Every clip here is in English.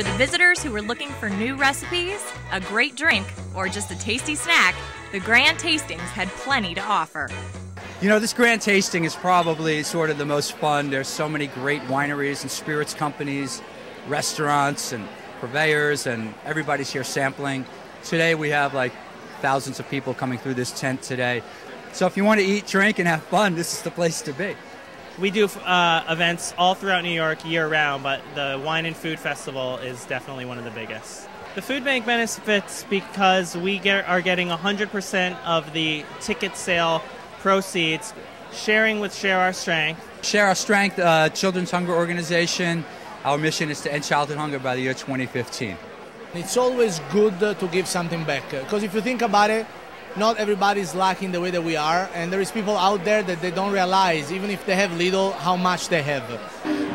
For the visitors who are looking for new recipes, a great drink, or just a tasty snack, the Grand Tastings had plenty to offer. You know, this grand tasting is probably sort of the most fun. There's so many great wineries and spirits companies, restaurants and purveyors, and everybody's here sampling. Today we have like thousands of people coming through this tent today. So if you want to eat, drink, and have fun, this is the place to be. We do uh, events all throughout New York year round, but the Wine and Food Festival is definitely one of the biggest. The food bank benefits because we get, are getting 100% of the ticket sale proceeds, sharing with Share Our Strength. Share Our Strength, uh, Children's Hunger Organization. Our mission is to end childhood hunger by the year 2015. It's always good to give something back because if you think about it, not everybody is lucky in the way that we are, and there is people out there that they don't realize, even if they have little, how much they have.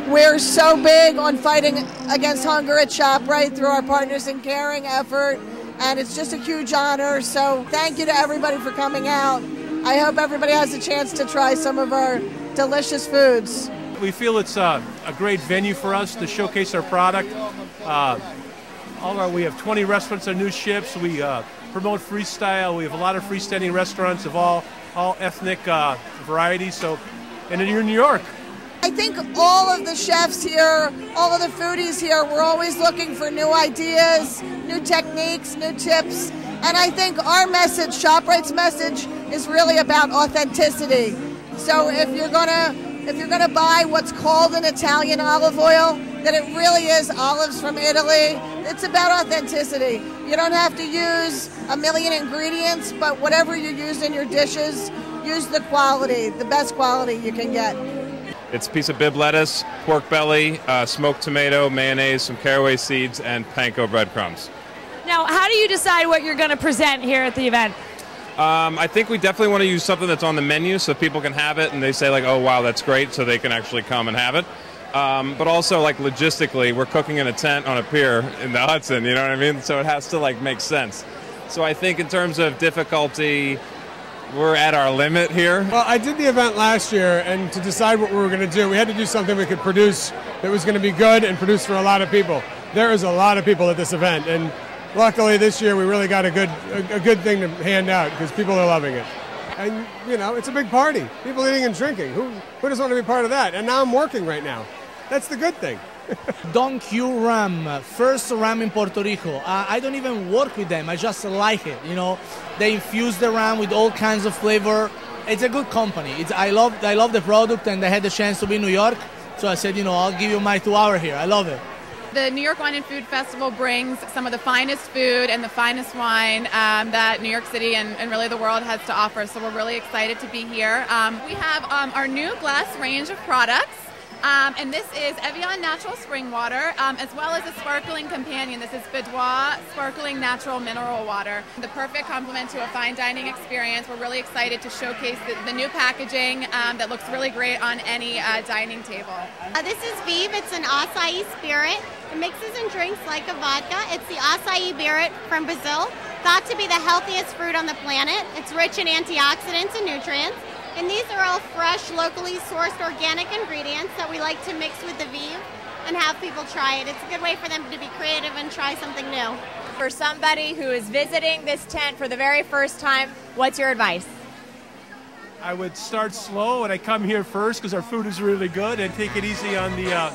We're so big on fighting against hunger at ShopRite through our Partners in Caring effort, and it's just a huge honor. So thank you to everybody for coming out. I hope everybody has a chance to try some of our delicious foods. We feel it's uh, a great venue for us to showcase our product. Uh, all our, we have 20 restaurants on new ships. We uh, promote freestyle. We have a lot of freestanding restaurants of all all ethnic uh, varieties. So, and you're in New York. I think all of the chefs here, all of the foodies here, we're always looking for new ideas, new techniques, new tips. And I think our message, ShopRite's message, is really about authenticity. So if you're gonna if you're gonna buy what's called an Italian olive oil, that it really is olives from Italy. It's about authenticity. You don't have to use a million ingredients, but whatever you use in your dishes, use the quality, the best quality you can get. It's a piece of bib lettuce, pork belly, uh, smoked tomato, mayonnaise, some caraway seeds, and panko breadcrumbs. Now, how do you decide what you're going to present here at the event? Um, I think we definitely want to use something that's on the menu so people can have it and they say like, oh wow, that's great, so they can actually come and have it. Um, but also like logistically, we're cooking in a tent on a pier in the Hudson. You know what I mean? So it has to like make sense. So I think in terms of difficulty, we're at our limit here. Well, I did the event last year, and to decide what we were going to do, we had to do something we could produce that was going to be good and produce for a lot of people. There is a lot of people at this event, and luckily this year we really got a good a, a good thing to hand out because people are loving it. And you know, it's a big party. People eating and drinking. Who who doesn't want to be part of that? And now I'm working right now. That's the good thing. Don Q Ram, first ram in Puerto Rico. Uh, I don't even work with them. I just like it. You know, they infuse the ram with all kinds of flavor. It's a good company. It's, I love I love the product, and I had the chance to be in New York, so I said, you know, I'll give you my two hour here. I love it. The New York Wine and Food Festival brings some of the finest food and the finest wine um, that New York City and, and, really the world has to offer. So we're really excited to be here. Um, we have um, our new glass range of products. Um, and this is Evian Natural Spring Water, um, as well as a sparkling companion. This is Badoit Sparkling Natural Mineral Water. The perfect complement to a fine dining experience. We're really excited to showcase the, the new packaging um, that looks really great on any uh, dining table. Uh, this is Veev. It's an acai spirit. It mixes and drinks like a vodka. It's the acai spirit from Brazil, thought to be the healthiest fruit on the planet. It's rich in antioxidants and nutrients. And these are all fresh, locally sourced organic ingredients that we like to mix with the Veev and have people try it. It's a good way for them to be creative and try something new. For somebody who is visiting this tent for the very first time, what's your advice? I would start slow and I come here first because our food is really good and take it easy on the uh,